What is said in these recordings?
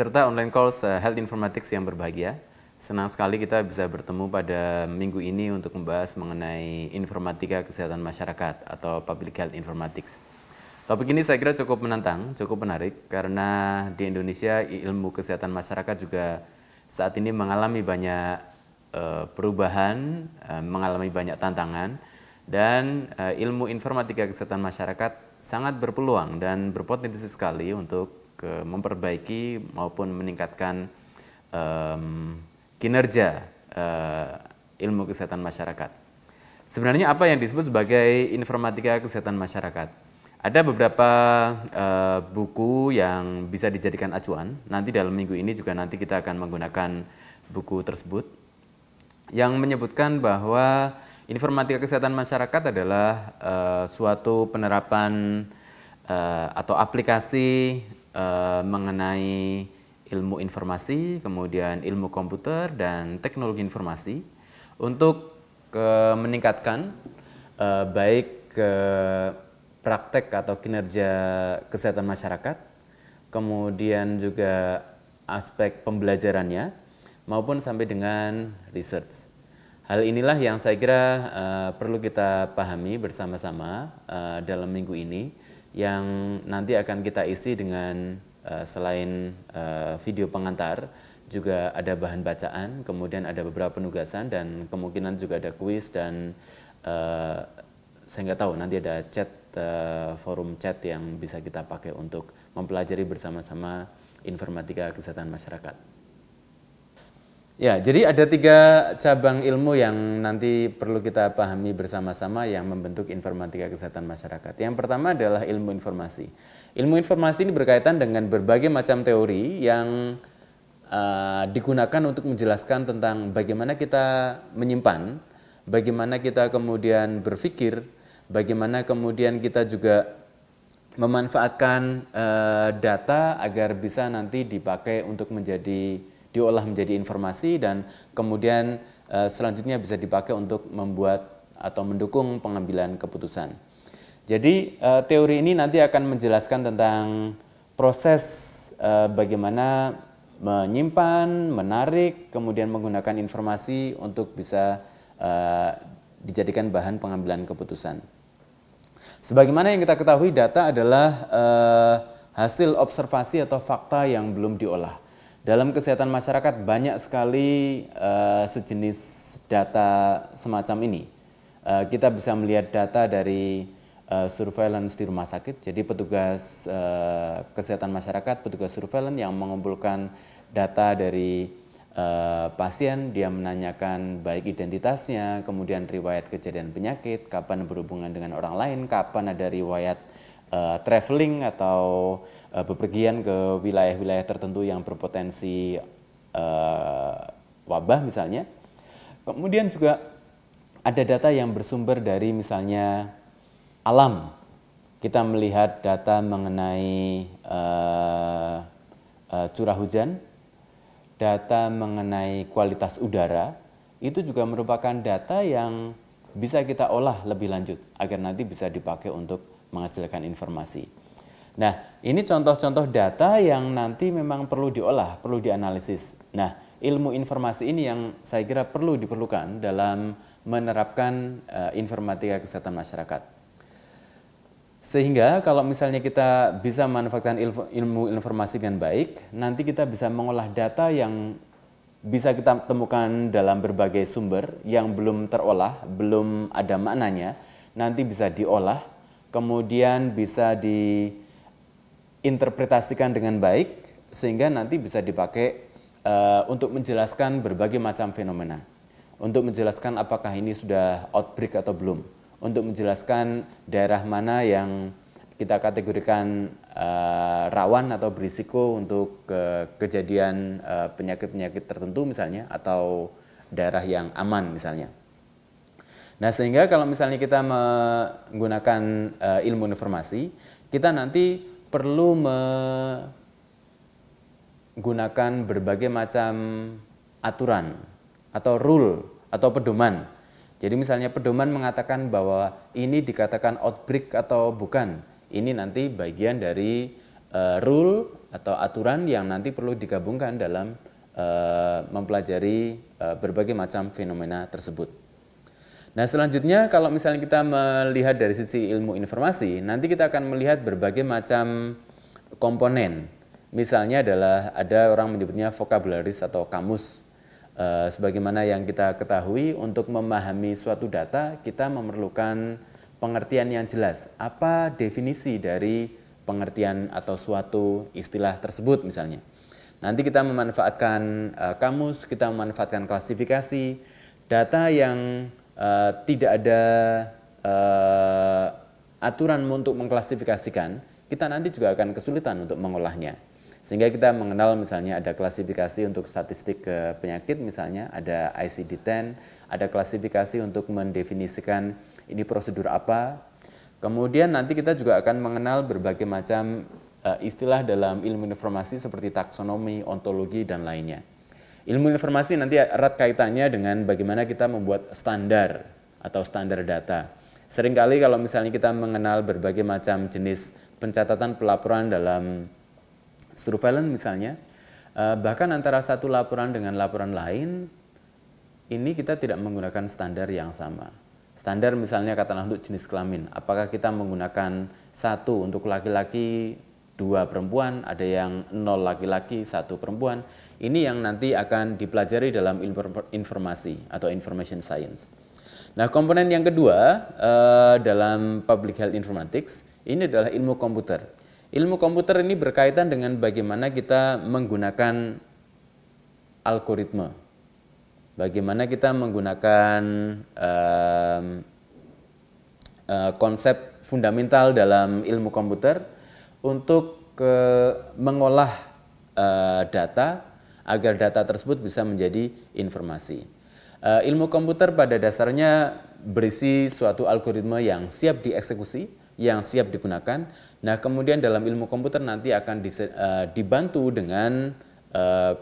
Peserta online course uh, Health Informatics yang berbahagia, senang sekali kita bisa bertemu pada minggu ini untuk membahas mengenai informatika kesehatan masyarakat atau Public Health Informatics. Topik ini saya kira cukup menantang, cukup menarik karena di Indonesia ilmu kesehatan masyarakat juga saat ini mengalami banyak uh, perubahan, uh, mengalami banyak tantangan dan ilmu informatika kesehatan masyarakat sangat berpeluang dan berpotensi sekali untuk ke memperbaiki maupun meningkatkan um, kinerja uh, ilmu kesehatan masyarakat. Sebenarnya apa yang disebut sebagai informatika kesehatan masyarakat? Ada beberapa uh, buku yang bisa dijadikan acuan. Nanti dalam minggu ini juga nanti kita akan menggunakan buku tersebut yang menyebutkan bahwa informatika kesehatan masyarakat adalah uh, suatu penerapan uh, atau aplikasi uh, mengenai ilmu informasi, kemudian ilmu komputer dan teknologi informasi untuk ke meningkatkan uh, baik ke praktek atau kinerja kesehatan masyarakat, kemudian juga aspek pembelajarannya maupun sampai dengan research. Hal inilah yang saya kira uh, perlu kita pahami bersama-sama uh, dalam minggu ini yang nanti akan kita isi dengan uh, selain uh, video pengantar juga ada bahan bacaan, kemudian ada beberapa penugasan dan kemungkinan juga ada kuis dan uh, saya nggak tahu nanti ada chat uh, forum chat yang bisa kita pakai untuk mempelajari bersama-sama informatika kesehatan masyarakat. Ya, jadi ada tiga cabang ilmu yang nanti perlu kita pahami bersama-sama yang membentuk informatika kesehatan masyarakat. Yang pertama adalah ilmu informasi. Ilmu informasi ini berkaitan dengan berbagai macam teori yang uh, digunakan untuk menjelaskan tentang bagaimana kita menyimpan, bagaimana kita kemudian berpikir, bagaimana kemudian kita juga memanfaatkan uh, data agar bisa nanti dipakai untuk menjadi diolah menjadi informasi dan kemudian uh, selanjutnya bisa dipakai untuk membuat atau mendukung pengambilan keputusan. Jadi uh, teori ini nanti akan menjelaskan tentang proses uh, bagaimana menyimpan, menarik, kemudian menggunakan informasi untuk bisa uh, dijadikan bahan pengambilan keputusan. Sebagaimana yang kita ketahui, data adalah uh, hasil observasi atau fakta yang belum diolah. Dalam kesehatan masyarakat banyak sekali uh, sejenis data semacam ini. Uh, kita bisa melihat data dari uh, surveillance di rumah sakit. Jadi petugas uh, kesehatan masyarakat, petugas surveillance yang mengumpulkan data dari pasien, dia menanyakan baik identitasnya, kemudian riwayat kejadian penyakit, kapan berhubungan dengan orang lain, kapan ada riwayat uh, traveling atau uh, bepergian ke wilayah-wilayah tertentu yang berpotensi uh, wabah misalnya. Kemudian juga ada data yang bersumber dari misalnya alam. Kita melihat data mengenai uh, uh, curah hujan, data mengenai kualitas udara, itu juga merupakan data yang bisa kita olah lebih lanjut agar nanti bisa dipakai untuk menghasilkan informasi. Nah, ini contoh-contoh data yang nanti memang perlu diolah, perlu dianalisis. Nah, ilmu informasi ini yang saya kira perlu diperlukan dalam menerapkan uh, informatika kesehatan masyarakat. Sehingga kalau misalnya kita bisa memanfaatkan ilmu informasi dengan baik, nanti kita bisa mengolah data yang bisa kita temukan dalam berbagai sumber yang belum terolah, belum ada maknanya, nanti bisa diolah kemudian bisa diinterpretasikan dengan baik sehingga nanti bisa dipakai uh, untuk menjelaskan berbagai macam fenomena. Untuk menjelaskan apakah ini sudah outbreak atau belum. Untuk menjelaskan daerah mana yang kita kategorikan uh, rawan atau berisiko untuk ke kejadian penyakit-penyakit uh, tertentu misalnya atau daerah yang aman misalnya. Nah, sehingga kalau misalnya kita menggunakan uh, ilmu informasi, kita nanti perlu menggunakan berbagai macam aturan atau rule atau pedoman. Jadi misalnya pedoman mengatakan bahwa ini dikatakan outbreak atau bukan. Ini nanti bagian dari uh, rule atau aturan yang nanti perlu digabungkan dalam uh, mempelajari uh, berbagai macam fenomena tersebut. Nah selanjutnya kalau misalnya kita melihat dari sisi ilmu informasi, nanti kita akan melihat berbagai macam komponen. Misalnya adalah ada orang menyebutnya vocabularies atau kamus. E, sebagaimana yang kita ketahui untuk memahami suatu data kita memerlukan pengertian yang jelas. Apa definisi dari pengertian atau suatu istilah tersebut misalnya. Nanti kita memanfaatkan e, kamus, kita memanfaatkan klasifikasi, data yang uh, tidak ada uh, aturan untuk mengklasifikasikan, kita nanti juga akan kesulitan untuk mengolahnya. Sehingga kita mengenal misalnya ada klasifikasi untuk statistik ke penyakit misalnya, ada ICD-10, ada klasifikasi untuk mendefinisikan ini prosedur apa. Kemudian nanti kita juga akan mengenal berbagai macam uh, istilah dalam ilmu informasi seperti taksonomi, ontologi, dan lainnya. Ilmu informasi nanti erat kaitannya dengan bagaimana kita membuat standar atau standar data. Seringkali kalau misalnya kita mengenal berbagai macam jenis pencatatan pelaporan dalam surveillance misalnya, eh, bahkan antara satu laporan dengan laporan lain, ini kita tidak menggunakan standar yang sama. Standar misalnya katakanlah untuk jenis kelamin, apakah kita menggunakan satu untuk laki-laki, dua perempuan, ada yang nol laki-laki, satu perempuan, ini yang nanti akan dipelajari dalam informasi atau information science. Nah, komponen yang kedua uh, dalam public health informatics ini adalah ilmu komputer. Ilmu komputer ini berkaitan dengan bagaimana kita menggunakan algoritma, bagaimana kita menggunakan uh, uh, konsep fundamental dalam ilmu komputer untuk ke, mengolah uh, data agar data tersebut bisa menjadi informasi. Uh, ilmu komputer pada dasarnya berisi suatu algoritma yang siap dieksekusi, yang siap digunakan. Nah, kemudian dalam ilmu komputer nanti akan di, uh, eh, dibantu dengan uh,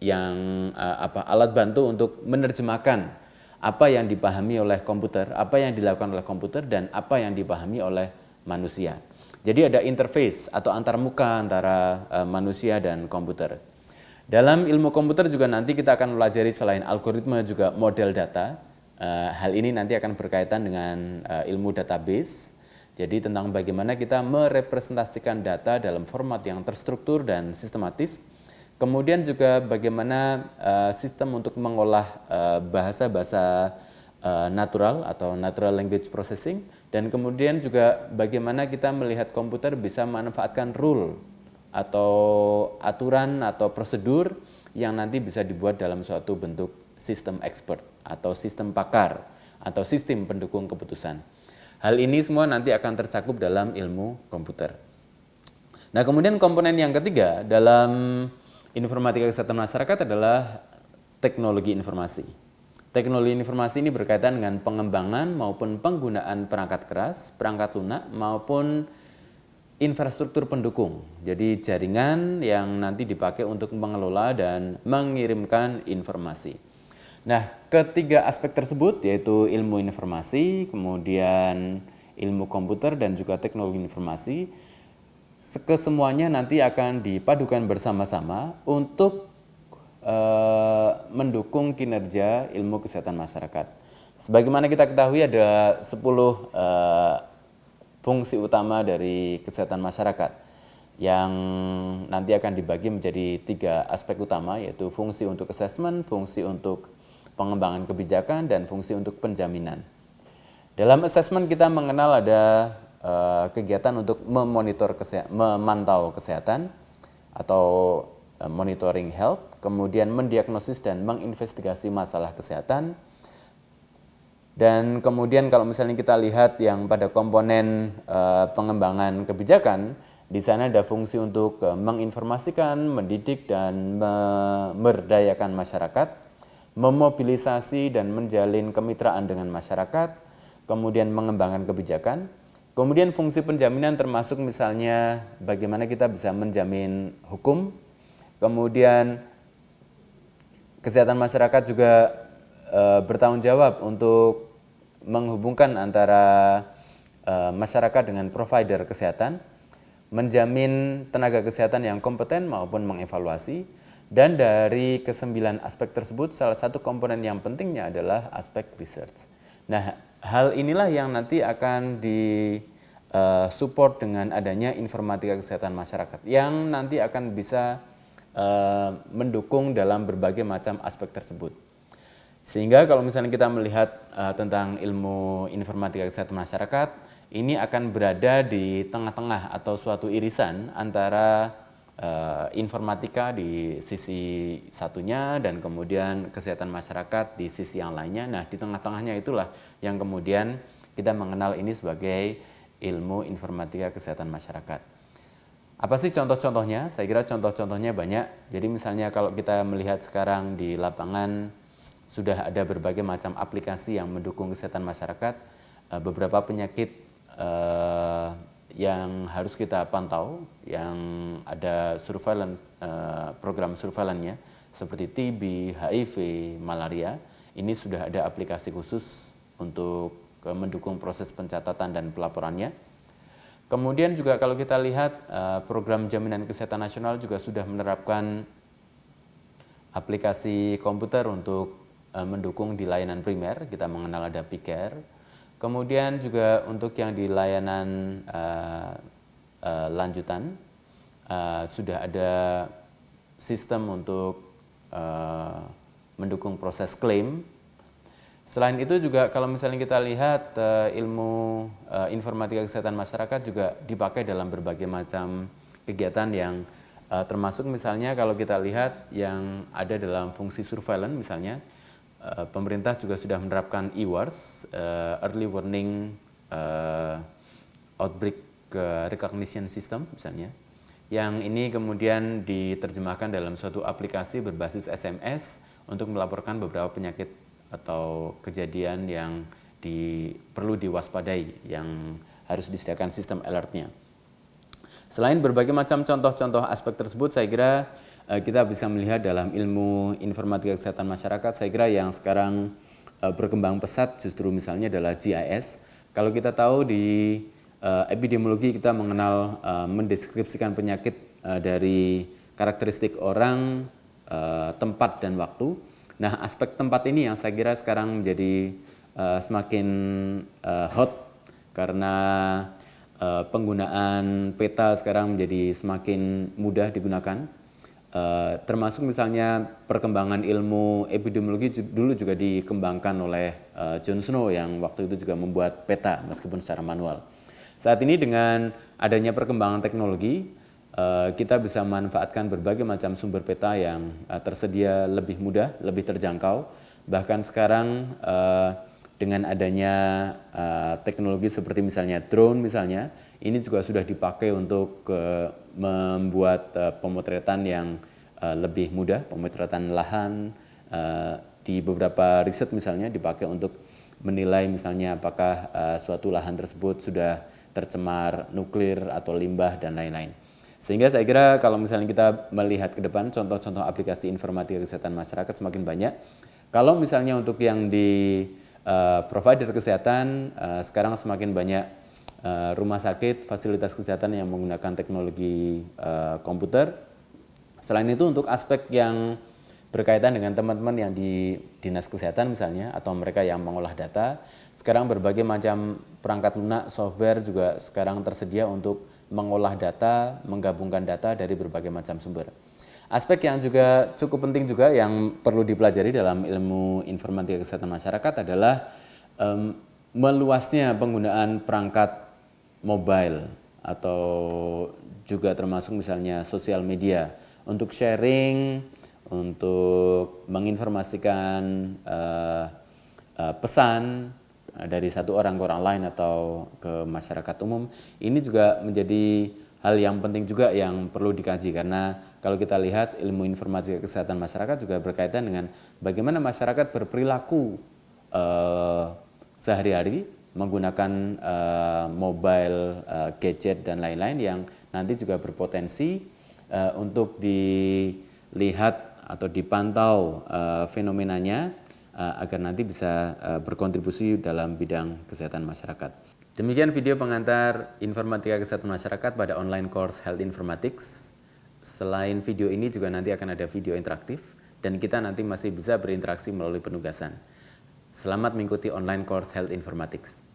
yang uh, apa alat bantu untuk menerjemahkan apa yang dipahami oleh komputer, apa yang dilakukan oleh komputer dan apa yang dipahami oleh manusia. Jadi ada interface atau antarmuka antara uh, manusia dan komputer. Dalam ilmu komputer juga nanti kita akan pelajari selain algoritma juga model data. Uh, hal ini nanti akan berkaitan dengan uh, ilmu database. Jadi tentang bagaimana kita merepresentasikan data dalam format yang terstruktur dan sistematis. Kemudian juga bagaimana uh, sistem untuk mengolah bahasa-bahasa natural atau natural language processing dan kemudian juga bagaimana kita melihat komputer bisa memanfaatkan rule atau aturan atau prosedur yang nanti bisa dibuat dalam suatu bentuk sistem expert atau sistem pakar atau sistem pendukung keputusan. Hal ini semua nanti akan tercakup dalam ilmu komputer. Nah, kemudian komponen yang ketiga dalam informatika kesehatan masyarakat adalah teknologi informasi. Teknologi informasi ini berkaitan dengan pengembangan maupun penggunaan perangkat keras, perangkat lunak maupun infrastruktur pendukung. Jadi jaringan yang nanti dipakai untuk mengelola dan mengirimkan informasi. Nah, ketiga aspek tersebut yaitu ilmu informasi, kemudian ilmu komputer dan juga teknologi informasi kesemuanya nanti akan dipadukan bersama-sama untuk e, mendukung kinerja ilmu kesehatan masyarakat. Sebagaimana kita ketahui ada 10 e, fungsi utama dari kesehatan masyarakat yang nanti akan dibagi menjadi tiga aspek utama yaitu fungsi untuk assessment, fungsi untuk pengembangan kebijakan, dan fungsi untuk penjaminan. Dalam assessment kita mengenal ada uh, kegiatan untuk memonitor kesehatan, memantau kesehatan atau uh, monitoring health, kemudian mendiagnosis dan menginvestigasi masalah kesehatan, dan kemudian kalau misalnya kita lihat yang pada komponen uh, pengembangan kebijakan, di sana ada fungsi untuk uh, menginformasikan, mendidik dan memberdayakan masyarakat, memobilisasi dan menjalin kemitraan dengan masyarakat, kemudian mengembangkan kebijakan. Kemudian fungsi penjaminan termasuk misalnya bagaimana kita bisa menjamin hukum, kemudian kesehatan masyarakat juga e, bertanggung jawab untuk menghubungkan antara uh, masyarakat dengan provider kesehatan. menjamin tenaga kesehatan yang kompeten maupun mengevaluasi. Dan dari kesembilan aspek tersebut, salah satu komponen yang pentingnya adalah aspek research. Nah, hal inilah yang nanti akan di uh, support dengan adanya informatika kesehatan masyarakat yang nanti akan bisa uh, mendukung dalam berbagai macam aspek tersebut. Sehingga kalau misalnya kita melihat uh, tentang ilmu informatika kesehatan masyarakat, ini akan berada di tengah-tengah atau suatu irisan antara uh, informatika di sisi satunya dan kemudian kesehatan masyarakat di sisi yang lainnya. Nah, di tengah-tengahnya itulah yang kemudian kita mengenal ini sebagai ilmu informatika kesehatan masyarakat. Apa sih contoh-contohnya? Saya kira contoh-contohnya banyak. Jadi misalnya kalau kita melihat sekarang di lapangan sudah ada berbagai macam aplikasi yang mendukung kesehatan masyarakat. Eh, beberapa penyakit uh, yang harus kita pantau, yang ada surveillance uh, program surveillance seperti TB, HIV, malaria, ini sudah ada aplikasi khusus untuk mendukung proses pencatatan dan pelaporannya. Kemudian juga kalau kita lihat program jaminan kesehatan nasional juga sudah menerapkan aplikasi komputer untuk mendukung di layanan primer, kita mengenal ada PICARE, Kemudian juga untuk yang di layanan uh, uh, lanjutan uh, sudah ada sistem untuk uh, mendukung proses klaim. Selain itu juga kalau misalnya kita lihat uh, ilmu uh, informatika kesehatan masyarakat juga dipakai dalam berbagai macam kegiatan yang uh, termasuk misalnya kalau kita lihat yang ada dalam fungsi surveillance misalnya Eh, pemerintah juga sudah menerapkan e-wars, uh, early warning uh, outbreak recognition system misalnya, yang ini kemudian diterjemahkan dalam suatu aplikasi berbasis SMS untuk melaporkan beberapa penyakit atau kejadian yang di, perlu diwaspadai, yang harus disediakan sistem alertnya. Selain berbagai macam contoh-contoh aspek tersebut, saya kira kita bisa melihat dalam ilmu informatika kesehatan masyarakat, saya kira yang sekarang eh, berkembang pesat justru misalnya adalah GIS. Kalau kita tahu di eh, epidemiologi kita mengenal mendeskripsikan penyakit dari karakteristik orang, tempat dan waktu. Nah, aspek tempat ini yang saya kira sekarang menjadi semakin hot karena penggunaan peta sekarang menjadi semakin mudah digunakan Uh, termasuk misalnya perkembangan ilmu epidemiologi dulu juga dikembangkan oleh uh, John Snow yang waktu itu juga membuat peta meskipun secara manual. Saat ini dengan adanya perkembangan teknologi, uh, kita bisa memanfaatkan berbagai macam sumber peta yang tersedia lebih mudah, lebih terjangkau. Bahkan sekarang dengan adanya teknologi seperti misalnya drone misalnya, ini juga sudah dipakai untuk membuat uh, pemotretan yang uh, lebih mudah, pemotretan lahan uh, di beberapa riset misalnya dipakai untuk menilai misalnya apakah uh, suatu lahan tersebut sudah tercemar nuklir atau limbah dan lain-lain. Sehingga saya kira kalau misalnya kita melihat ke depan contoh-contoh aplikasi informatika kesehatan masyarakat semakin banyak. Kalau misalnya untuk yang di uh, provider kesehatan uh, sekarang semakin banyak Eh, rumah sakit, fasilitas kesehatan yang menggunakan teknologi uh, komputer. Selain itu untuk aspek yang berkaitan dengan teman-teman yang di dinas kesehatan misalnya atau mereka yang mengolah data, sekarang berbagai macam perangkat lunak software juga sekarang tersedia untuk mengolah data, menggabungkan data dari berbagai macam sumber. Aspek yang juga cukup penting juga yang perlu dipelajari dalam ilmu informatika kesehatan masyarakat adalah um, meluasnya penggunaan perangkat mobile atau juga termasuk misalnya sosial media untuk sharing, untuk menginformasikan uh, uh, pesan dari satu orang ke orang lain atau ke masyarakat umum ini juga menjadi hal yang penting juga yang perlu dikaji. Karena kalau kita lihat ilmu informasi kesehatan masyarakat juga berkaitan dengan bagaimana masyarakat berperilaku uh, sehari-hari menggunakan uh, mobile uh, gadget dan lain-lain yang nanti juga berpotensi uh, untuk dilihat atau dipantau uh, fenomenanya uh, agar nanti bisa uh, berkontribusi dalam bidang kesehatan masyarakat. Demikian video pengantar informatika kesehatan masyarakat pada online course Health Informatics. Selain video ini juga nanti akan ada video interaktif dan kita nanti masih bisa berinteraksi melalui penugasan. Selamat mengikuti online course Health Informatics.